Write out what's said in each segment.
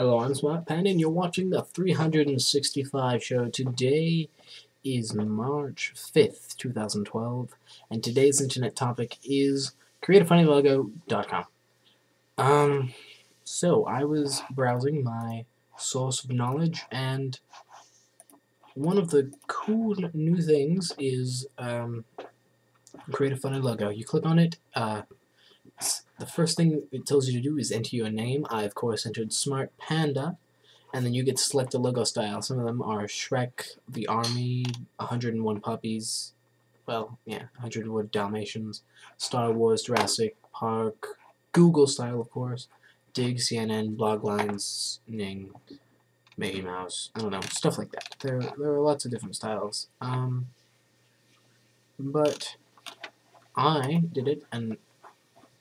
Hello, I'm Smart Panda, and you're watching the 365 show. Today is March 5th, 2012, and today's internet topic is createafunnylogo.com. Um, so I was browsing my source of knowledge, and one of the cool new things is um, create a funny logo. You click on it, uh, the first thing it tells you to do is enter your name. I, of course, entered Smart Panda, and then you get to select a logo style. Some of them are Shrek, The Army, 101 Puppies, well, yeah, 101 Dalmatians, Star Wars, Jurassic Park, Google style, of course, Digg, CNN, Bloglines, Ning, Mickey Mouse, I don't know, stuff like that. There, there are lots of different styles. Um, but I did it, and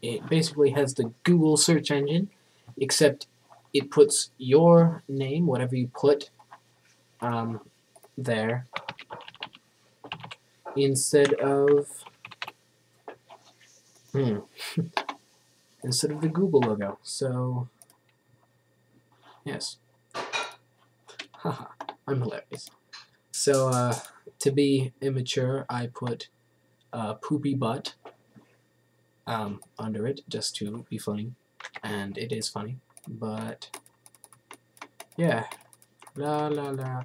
it basically has the Google search engine, except it puts your name, whatever you put um, there, instead of hmm, instead of the Google logo. So yes, haha, I'm hilarious. So uh, to be immature, I put uh, poopy butt um, under it just to be funny, and it is funny, but yeah, la la la.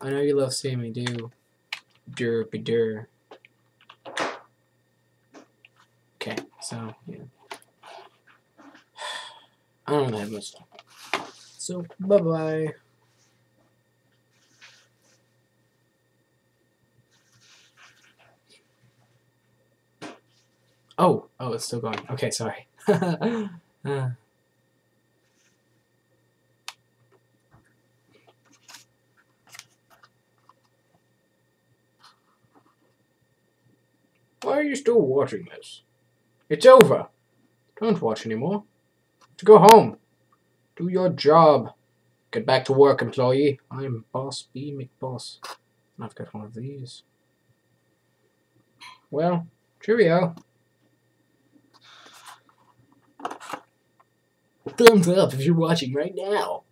I know you love seeing me do derpy dur. Okay, so yeah. I don't have much time. So bye bye. Oh, oh, it's still going. Okay, sorry. uh. Why are you still watching this? It's over. Don't watch anymore. To go home. Do your job. Get back to work, employee. I'm Boss B McBoss. I've got one of these. Well, cheerio. Thumbs up if you're watching right now.